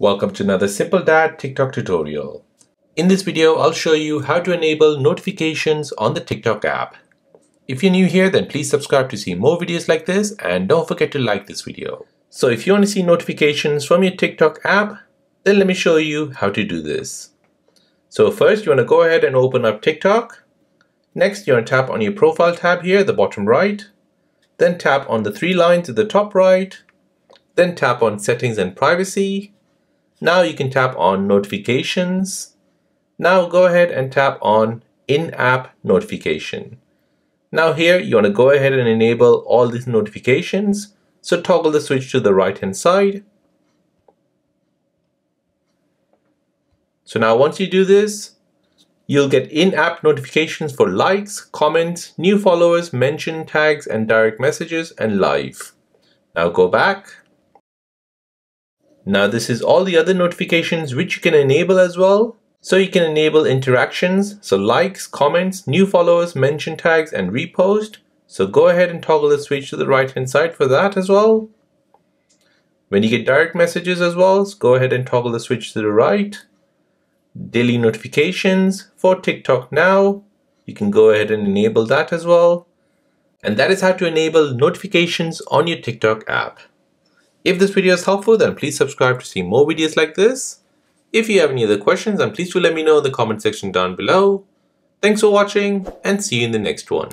Welcome to another Simple Dad TikTok tutorial. In this video, I'll show you how to enable notifications on the TikTok app. If you're new here, then please subscribe to see more videos like this and don't forget to like this video. So if you want to see notifications from your TikTok app, then let me show you how to do this. So first, you want to go ahead and open up TikTok. Next, you want to tap on your profile tab here, the bottom right. Then tap on the three lines at the top right. Then tap on settings and privacy now you can tap on notifications. Now go ahead and tap on in-app notification. Now here you want to go ahead and enable all these notifications. So toggle the switch to the right hand side. So now once you do this, you'll get in-app notifications for likes, comments, new followers, mention tags, and direct messages and live. Now go back now this is all the other notifications which you can enable as well. So you can enable interactions, so likes, comments, new followers, mention tags, and repost. So go ahead and toggle the switch to the right hand side for that as well. When you get direct messages as well, so go ahead and toggle the switch to the right. Daily notifications for TikTok now. You can go ahead and enable that as well. And that is how to enable notifications on your TikTok app. If this video is helpful, then please subscribe to see more videos like this. If you have any other questions, then please do let me know in the comment section down below. Thanks for watching and see you in the next one.